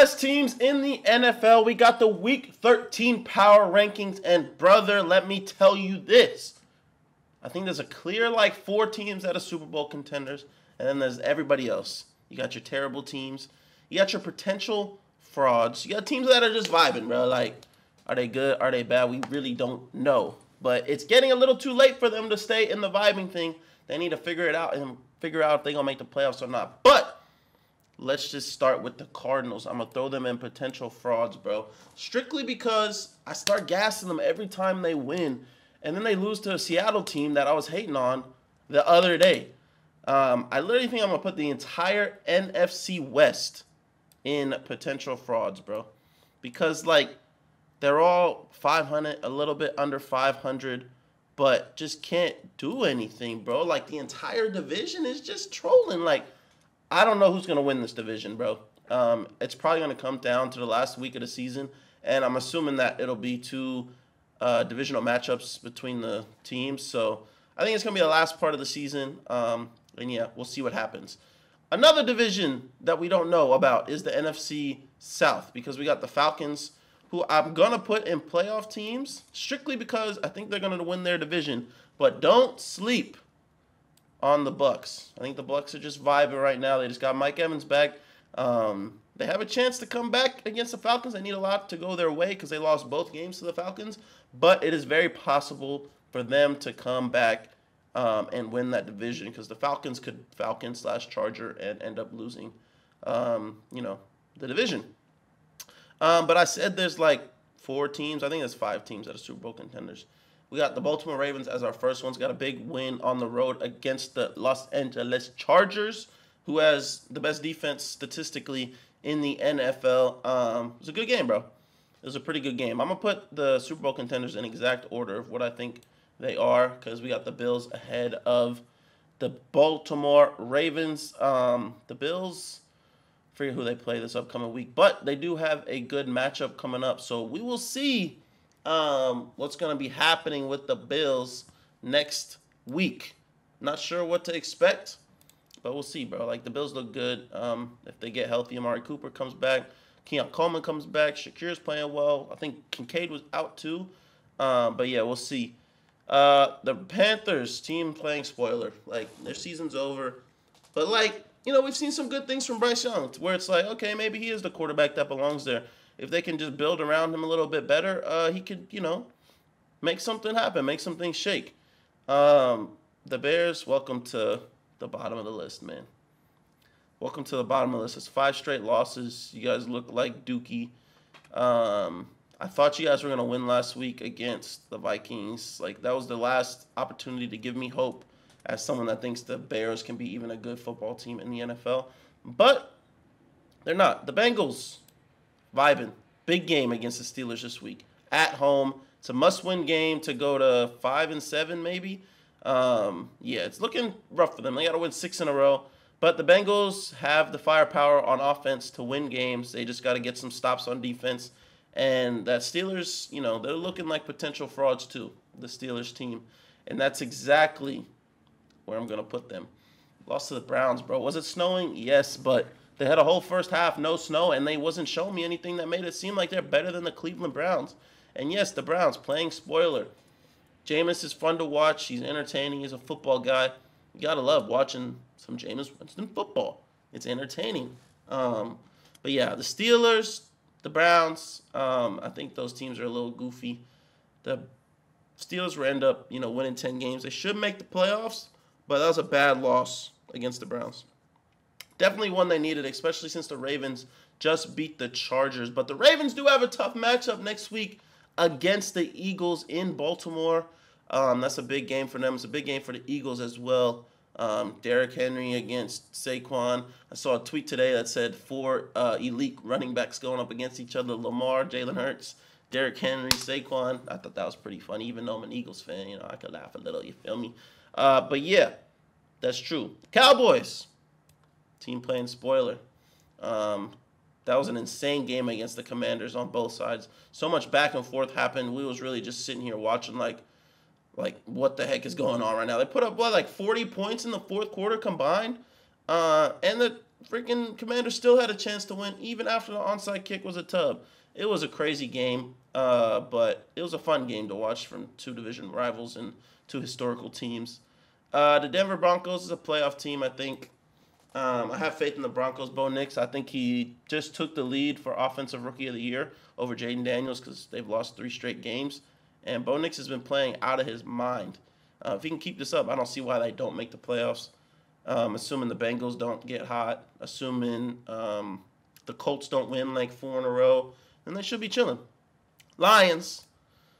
best teams in the NFL. We got the week 13 power rankings. And, brother, let me tell you this. I think there's a clear, like, four teams that are Super Bowl contenders. And then there's everybody else. You got your terrible teams. You got your potential frauds. You got teams that are just vibing, bro. Like, are they good? Are they bad? We really don't know. But it's getting a little too late for them to stay in the vibing thing. They need to figure it out and figure out if they're to make the playoffs or not. But let's just start with the Cardinals. I'm gonna throw them in potential frauds, bro. Strictly because I start gassing them every time they win, and then they lose to a Seattle team that I was hating on the other day. Um, I literally think I'm gonna put the entire NFC West in potential frauds, bro, because like they're all 500, a little bit under 500, but just can't do anything, bro. Like the entire division is just trolling, like I don't know who's going to win this division, bro. Um, it's probably going to come down to the last week of the season, and I'm assuming that it'll be two uh, divisional matchups between the teams. So I think it's going to be the last part of the season, um, and yeah, we'll see what happens. Another division that we don't know about is the NFC South because we got the Falcons, who I'm going to put in playoff teams strictly because I think they're going to win their division. But don't sleep on the Bucs. I think the Bucs are just vibing right now. They just got Mike Evans back. Um, they have a chance to come back against the Falcons. They need a lot to go their way because they lost both games to the Falcons. But it is very possible for them to come back um, and win that division because the Falcons could Falcon slash Charger and end up losing, um, you know, the division. Um, but I said there's like four teams. I think there's five teams that are Super Bowl contenders. We got the Baltimore Ravens as our first ones. Got a big win on the road against the Los Angeles Chargers, who has the best defense statistically in the NFL. Um, it was a good game, bro. It was a pretty good game. I'm gonna put the Super Bowl contenders in exact order of what I think they are, because we got the Bills ahead of the Baltimore Ravens. Um, the Bills, forget who they play this upcoming week, but they do have a good matchup coming up. So we will see um, what's going to be happening with the Bills next week. Not sure what to expect, but we'll see, bro. Like the Bills look good. Um, if they get healthy, Amari Cooper comes back, Keon Coleman comes back, Shakir's playing well. I think Kincaid was out too. Um, but yeah, we'll see. Uh, the Panthers team playing spoiler. Like their season's over, but like you know we've seen some good things from Bryce Young, where it's like okay maybe he is the quarterback that belongs there if they can just build around him a little bit better, uh, he could, you know, make something happen, make something shake. Um, the Bears, welcome to the bottom of the list, man. Welcome to the bottom of the list. It's five straight losses. You guys look like Dookie. Um, I thought you guys were gonna win last week against the Vikings. Like that was the last opportunity to give me hope as someone that thinks the Bears can be even a good football team in the NFL. But they're not. The Bengals vibing. Big game against the Steelers this week at home. It's a must-win game to go to five and seven, maybe. Um, yeah, it's looking rough for them. They got to win six in a row. But the Bengals have the firepower on offense to win games. They just got to get some stops on defense. And that Steelers, you know, they're looking like potential frauds too, the Steelers team. And that's exactly where I'm going to put them. Lost to the Browns, bro. Was it snowing? Yes, but they had a whole first half, no snow, and they wasn't showing me anything that made it seem like they're better than the Cleveland Browns. And yes, the Browns playing spoiler. Jameis is fun to watch. He's entertaining. He's a football guy. You gotta love watching some Jameis Winston football. It's entertaining. Um, but yeah, the Steelers, the Browns. Um, I think those teams are a little goofy. The Steelers will end up, you know, winning ten games. They should make the playoffs, but that was a bad loss against the Browns definitely one they needed, especially since the Ravens just beat the Chargers. But the Ravens do have a tough matchup next week against the Eagles in Baltimore. Um, that's a big game for them. It's a big game for the Eagles as well. Um, Derrick Henry against Saquon. I saw a tweet today that said four uh, elite running backs going up against each other: Lamar, Jalen Hurts, Derrick Henry, Saquon. I thought that was pretty funny. Even though I'm an Eagles fan, you know, I could laugh a little. You feel me? Uh, but yeah, that's true. Cowboys team playing spoiler. Um, that was an insane game against the Commanders on both sides. So much back and forth happened. We was really just sitting here watching like, like what the heck is going on right now? They put up what like 40 points in the fourth quarter combined, uh, and the freaking Commanders still had a chance to win, even after the onside kick was a tub. It was a crazy game, uh, but it was a fun game to watch from two division rivals and two historical teams. Uh, the Denver Broncos is a playoff team, I think. Um, I have faith in the Broncos. Bo Nix, I think he just took the lead for Offensive Rookie of the Year over Jayden Daniels because they've lost three straight games. And Bo Nix has been playing out of his mind. Uh, if he can keep this up, I don't see why they don't make the playoffs. Um, assuming the Bengals don't get hot, assuming um, the Colts don't win like four in a row, then they should be chilling. Lions,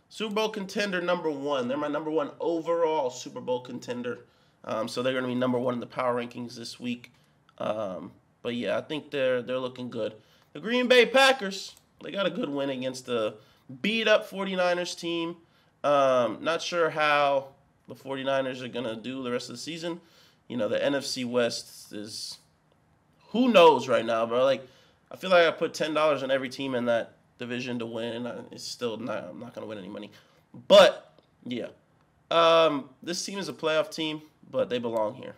Super Bowl contender number one. They're my number one overall Super Bowl contender. Um, so they're going to be number one in the power rankings this week. Um, but yeah, I think they're they're looking good. The Green Bay Packers, they got a good win against the beat up 49ers team. Um, not sure how the 49ers are going to do the rest of the season you know, the NFC West is who knows right now, bro. Like, I feel like I put ten dollars on every team in that division to win, and it's still not. I'm not gonna win any money. But yeah, um, this team is a playoff team, but they belong here.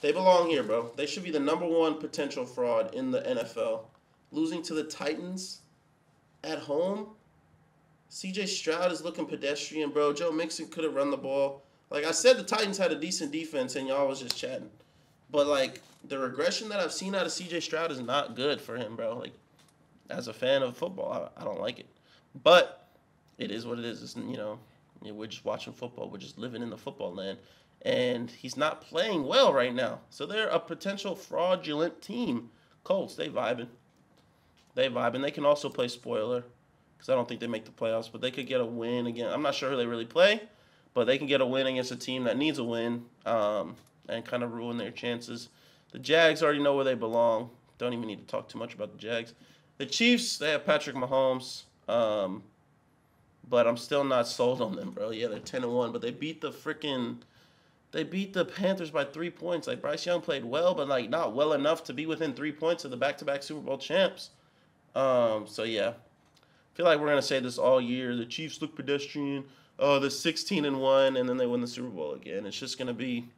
They belong here, bro. They should be the number one potential fraud in the NFL. Losing to the Titans at home. CJ Stroud is looking pedestrian, bro. Joe Mixon could have run the ball. Like I said, the Titans had a decent defense, and y'all was just chatting. But like the regression that I've seen out of C.J. Stroud is not good for him, bro. Like as a fan of football, I, I don't like it. But it is what it is. It's, you know, we're just watching football. We're just living in the football land, and he's not playing well right now. So they're a potential fraudulent team. Colts, they vibing. They vibing. They can also play spoiler because I don't think they make the playoffs, but they could get a win again. I'm not sure who they really play but they can get a win against a team that needs a win um, and kind of ruin their chances. The Jags already know where they belong. Don't even need to talk too much about the Jags. The Chiefs, they have Patrick Mahomes, um, but I'm still not sold on them, bro. Yeah, they're 10 and 1, but they beat the freaking they beat the Panthers by three points. Like Bryce Young played well, but like not well enough to be within three points of the back-to-back Super Bowl champs. Um, so yeah, I feel like we're gonna say this all year. The Chiefs look pedestrian oh, the 16 and one, and then they win the Super Bowl again. It's just gonna be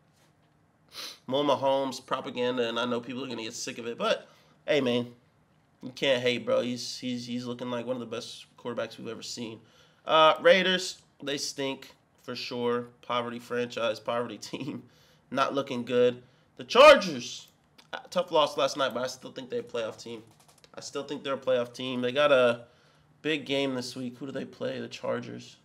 more Mahomes propaganda, and I know people are gonna get sick of it. But hey, man, you can't hate, bro. He's he's he's looking like one of the best quarterbacks we've ever seen. Uh, Raiders, they stink for sure. Poverty franchise, poverty team, not looking good. The Chargers, uh, tough loss last night, but I still think they're a playoff team. I still think they're a playoff team. They got a big game this week. Who do they play? The Chargers.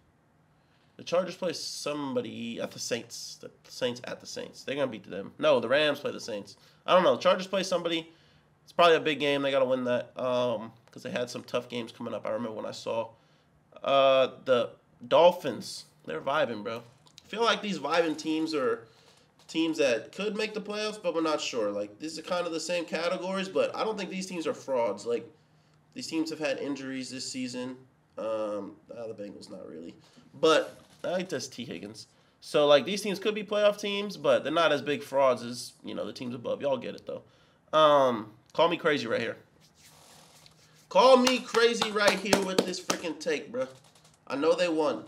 The Chargers play somebody at the Saints. The Saints at the Saints. They're gonna beat them. No, the Rams play the Saints. I don't know. The Chargers play somebody. It's probably a big game. They gotta win that. Um, because they had some tough games coming up. I remember when I saw. Uh, the Dolphins. They're vibing, bro. I feel like these vibing teams are teams that could make the playoffs, but we're not sure. Like these are kind of the same categories, but I don't think these teams are frauds. Like these teams have had injuries this season. Um, uh, the Bengals not really, but I like this Tee Higgins. So like these teams could be playoff teams, but they're not as big frauds as you know the teams above. Y'all get it though. Um, call me crazy right here. Call me crazy right here with this freaking take, bro. I know they won.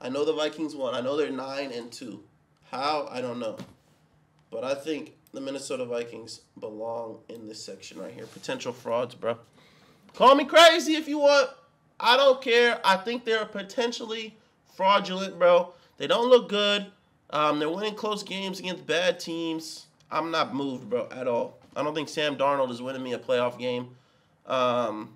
I know the Vikings won. I know they're nine and two. How I don't know, but I think the Minnesota Vikings belong in this section right here. Potential frauds, bro. Call me crazy if you want. I don't care. I think they're potentially fraudulent, bro. They don't look good. Um, they're winning close games against bad teams. I'm not moved, bro, at all. I don't think Sam Darnold is winning me a playoff game. Um,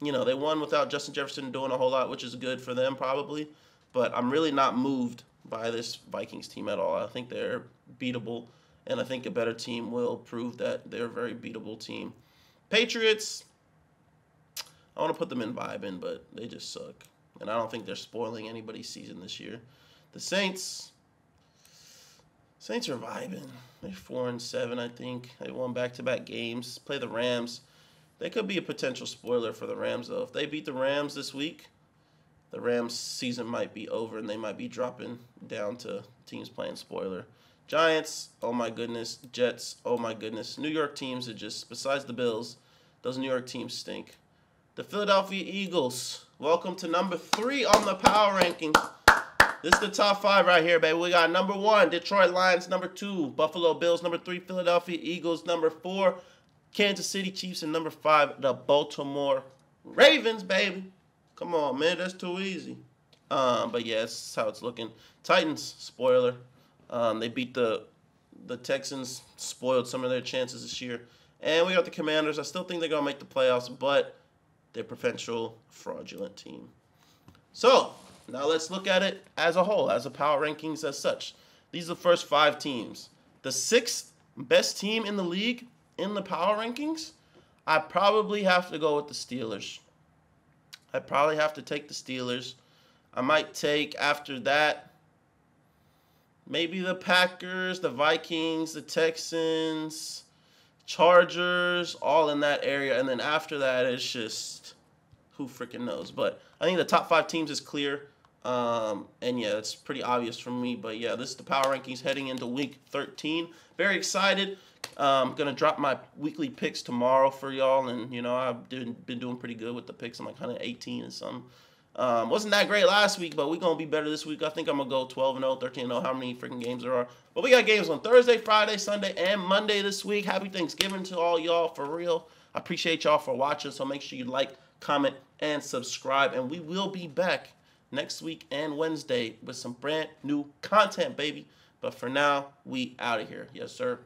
you know, they won without Justin Jefferson doing a whole lot, which is good for them probably. But I'm really not moved by this Vikings team at all. I think they're beatable, and I think a better team will prove that they're a very beatable team. Patriots, I want to put them in vibing, but they just suck and I don't think they're spoiling anybody's season this year. The Saints, Saints are vibing. They're four and seven, I think. They won back-to-back games. Play the Rams. They could be a potential spoiler for the Rams, though. If they beat the Rams this week, the Rams season might be over, and they might be dropping down to teams playing spoiler. Giants, oh my goodness. Jets, oh my goodness. New York teams are just, besides the Bills, those New York teams stink. The Philadelphia Eagles, welcome to number three on the power rankings. This is the top five right here, baby. We got number one, Detroit Lions. Number two, Buffalo Bills. Number three, Philadelphia Eagles. Number four, Kansas City Chiefs. And number five, the Baltimore Ravens, baby. Come on, man. That's too easy. Um, but yeah, that's how it's looking. Titans, spoiler. Um, they beat the the Texans, spoiled some of their chances this year. And we got the Commanders. I still think they're gonna make the playoffs, but they're potential fraudulent team. So now let's look at it as a whole, as a power rankings as such. These are the first five teams. The sixth best team in the league in the power rankings, I probably have to go with the Steelers. I probably have to take the Steelers. I might take after that maybe the Packers, the Vikings, the Texans, Chargers, all in that area. And then after that, it's just who freaking knows. But I think the top five teams is clear. Um, and yeah, it's pretty obvious for me. But yeah, this is the power rankings heading into week 13. Very excited. I'm um, gonna drop my weekly picks tomorrow for y'all, and you know I've been, been doing pretty good with the picks. I'm like 118 and something. Um, wasn't that great last week, but we're gonna be better this week. I think I'm gonna go 12 and 0, 13 and 0. How many freaking games there are? But we got games on Thursday, Friday, Sunday, and Monday this week. Happy Thanksgiving to all y'all for real. I appreciate y'all for watching. So make sure you like, comment, and subscribe. And we will be back next week and Wednesday with some brand new content, baby. But for now, we out of here. Yes, sir.